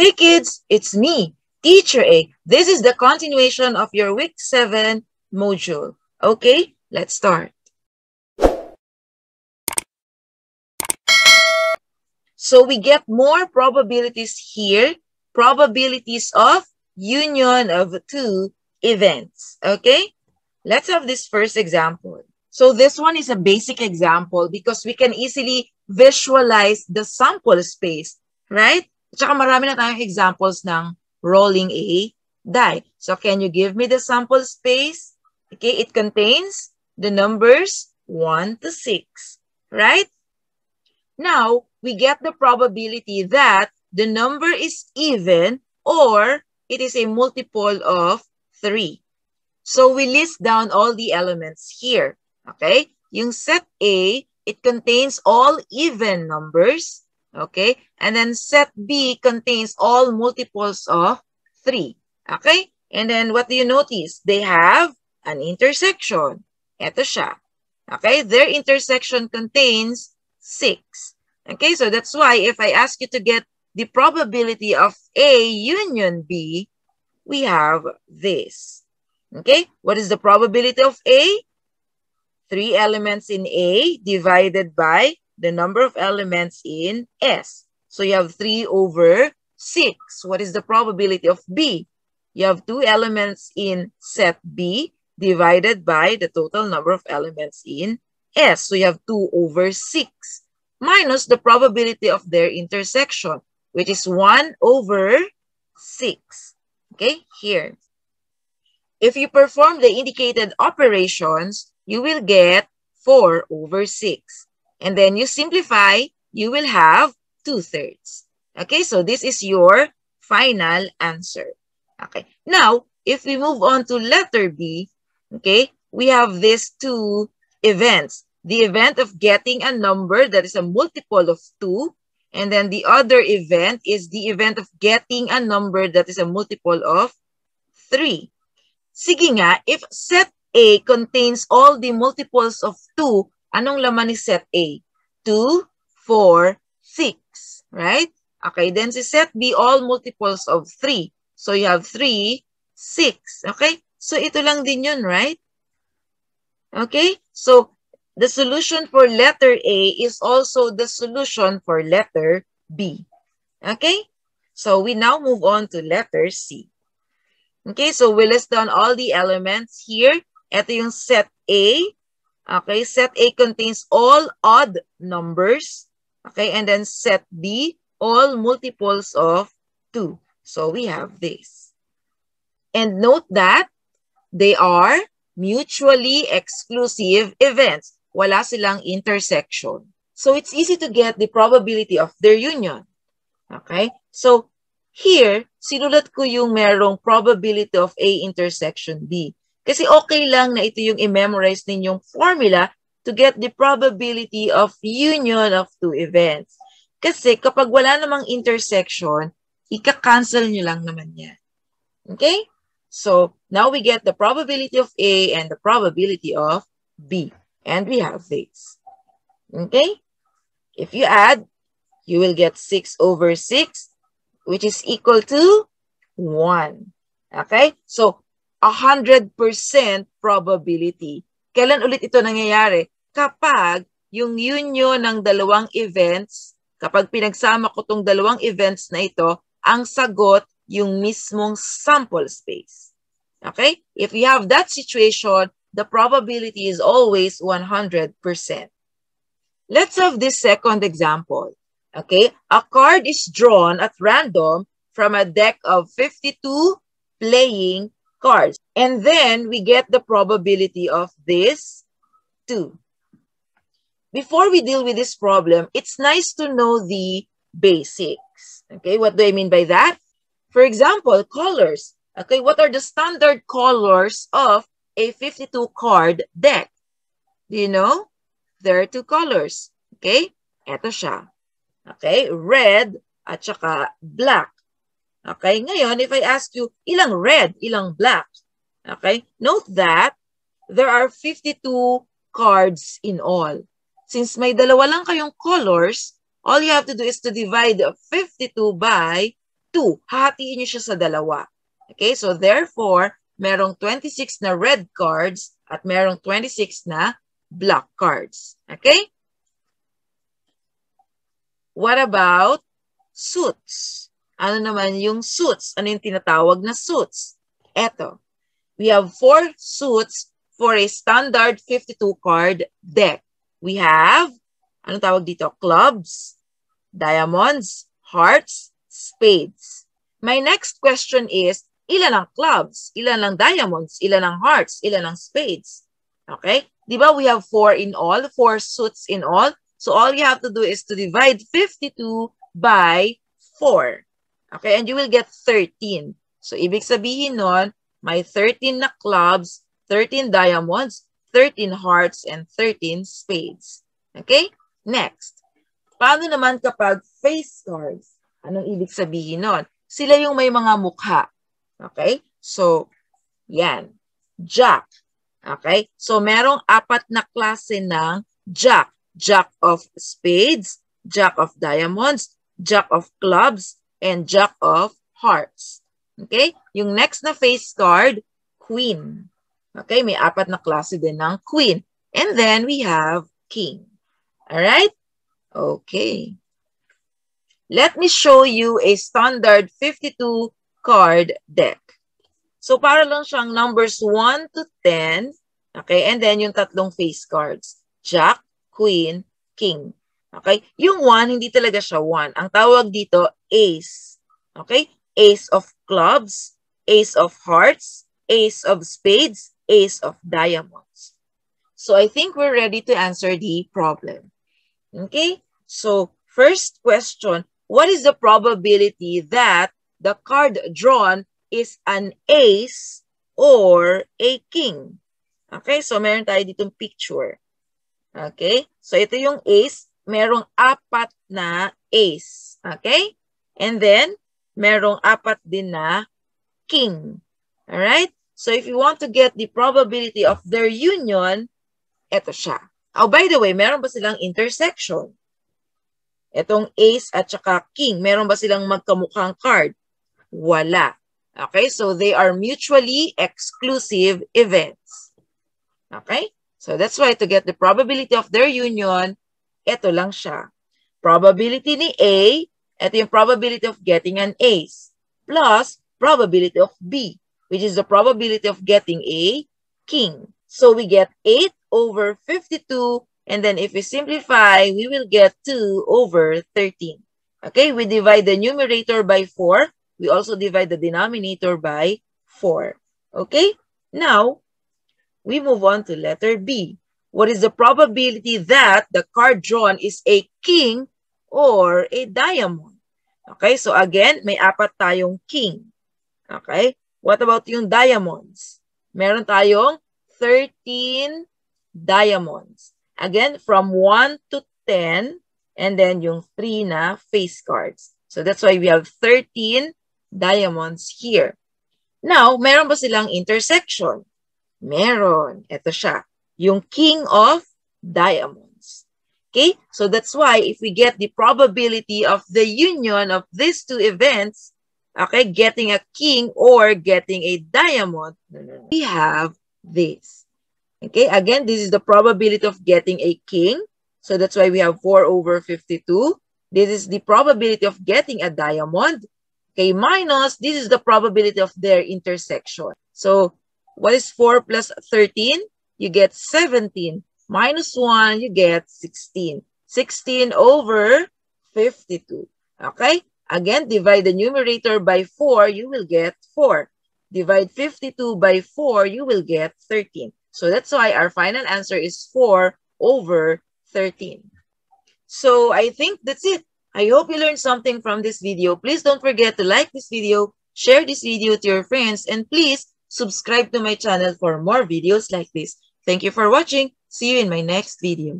Hey kids, it's me, Teacher A. This is the continuation of your week 7 module. Okay, let's start. So we get more probabilities here, probabilities of union of two events. Okay, let's have this first example. So this one is a basic example because we can easily visualize the sample space, right? Tsaka marami na tayong examples ng rolling a die. So can you give me the sample space? Okay, it contains the numbers 1 to 6, right? Now, we get the probability that the number is even or it is a multiple of 3. So we list down all the elements here. Okay? Yung set A, it contains all even numbers. Okay? And then set B contains all multiples of 3. Okay? And then what do you notice? They have an intersection. Ito siya. Okay? Their intersection contains 6. Okay? So that's why if I ask you to get the probability of A union B, we have this. Okay? What is the probability of A? Three elements in A divided by the number of elements in S. So you have 3 over 6. What is the probability of B? You have two elements in set B divided by the total number of elements in S. So you have 2 over 6 minus the probability of their intersection, which is 1 over 6. Okay, here. If you perform the indicated operations, you will get 4 over 6. And then you simplify, you will have 2 thirds. Okay, so this is your final answer. Okay, now, if we move on to letter B, okay, we have these two events. The event of getting a number that is a multiple of 2, and then the other event is the event of getting a number that is a multiple of 3. Sige nga, if set A contains all the multiples of 2, Anong laman ni set A? 2, 4, 6. Right? Okay, then si set B, all multiples of 3. So you have 3, 6. Okay? So ito lang din yun, right? Okay? So the solution for letter A is also the solution for letter B. Okay? So we now move on to letter C. Okay, so we list down all the elements here. Ito yung set A. Okay, set A contains all odd numbers. Okay, and then set B, all multiples of 2. So we have this. And note that they are mutually exclusive events. Wala silang intersection. So it's easy to get the probability of their union. Okay? So here, sinulat ko yung merong probability of A intersection B. Kasi okay lang na ito yung i-memorize ninyong formula to get the probability of union of two events. Kasi kapag wala namang intersection, ika-cancel nyo lang naman yan. Okay? So, now we get the probability of A and the probability of B. And we have this. Okay? If you add, you will get 6 over 6, which is equal to 1. Okay? So, 100% probability. Kailan ulit ito nangyayari? Kapag yung union ng dalawang events, kapag pinagsama ko tong dalawang events na ito, ang sagot yung mismong sample space. Okay? If you have that situation, the probability is always 100%. Let's have this second example. Okay? A card is drawn at random from a deck of 52 playing cards. And then we get the probability of this too. Before we deal with this problem, it's nice to know the basics. Okay, what do I mean by that? For example, colors. Okay, what are the standard colors of a 52 card deck? Do you know? There are two colors. Okay, eto siya. Okay, red at saka black. Okay, ngayon, if I ask you, ilang red, ilang black? Okay, note that there are 52 cards in all. Since may dalawa lang kayong colors, all you have to do is to divide 52 by 2. Hahatiin nyo siya sa dalawa. Okay, so therefore, merong 26 na red cards at merong 26 na black cards. Okay? What about suits? Ano naman yung suits? Ano yung tinatawag na suits? Eto. We have four suits for a standard 52 card deck. We have, ano tawag dito? Clubs, diamonds, hearts, spades. My next question is, ilan ang clubs? Ilan ang diamonds? Ilan ang hearts? Ilan ang spades? Okay? Di ba we have four in all, four suits in all? So all you have to do is to divide 52 by 4. Okay? And you will get 13. So ibig sabihin nun, may 13 na clubs, 13 diamonds, 13 hearts, and 13 spades. Okay? Next. Paano naman kapag face cards? Anong ibig sabihin nun? Sila yung may mga mukha. Okay? So, yan. Jack. Okay? So, merong apat na klase ng Jack. Jack of spades, Jack of diamonds, Jack of clubs, and Jack of hearts. Okay? Yung next na face card, Queen. Okay, may apat na klase din ng queen. And then we have king. Alright? Okay. Let me show you a standard 52 card deck. So para lang siyang numbers 1 to 10. Okay, and then yung tatlong face cards. Jack, Queen, King. Okay? Yung 1, hindi talaga siya 1. Ang tawag dito, ace. Okay? Ace of clubs, ace of hearts, ace of spades, ace of diamonds. So I think we're ready to answer the problem. Okay? So first question, what is the probability that the card drawn is an ace or a king? Okay, so meron tayo ditong picture. Okay, so ito yung ace. Merong apat na ace. Okay? And then, merong apat din na king. Alright? So if you want to get the probability of their union, eto siya. Oh, by the way, meron ba silang intersection? Etong ace at saka king, meron ba silang magkamukhang card? Wala. Okay, so they are mutually exclusive events. Okay, so that's why to get the probability of their union, eto lang siya. Probability ni A, eto yung probability of getting an ace, plus probability of B which is the probability of getting a king. So we get 8 over 52, and then if we simplify, we will get 2 over 13. Okay, we divide the numerator by 4. We also divide the denominator by 4. Okay, now we move on to letter B. What is the probability that the card drawn is a king or a diamond? Okay, so again, may apat tayong king. Okay, What about yung diamonds? Meron tayong 13 diamonds. Again, from 1 to 10, and then yung 3 na face cards. So that's why we have 13 diamonds here. Now, meron ba silang intersection? Meron. Ito siya. Yung king of diamonds. Okay? So that's why if we get the probability of the union of these two events, okay, getting a king or getting a diamond, we have this. Okay, again, this is the probability of getting a king. So that's why we have 4 over 52. This is the probability of getting a diamond. Okay, minus, this is the probability of their intersection. So what is 4 plus 13? You get 17. Minus 1, you get 16. 16 over 52. Okay? Again, divide the numerator by 4, you will get 4. Divide 52 by 4, you will get 13. So that's why our final answer is 4 over 13. So I think that's it. I hope you learned something from this video. Please don't forget to like this video, share this video to your friends, and please subscribe to my channel for more videos like this. Thank you for watching. See you in my next video.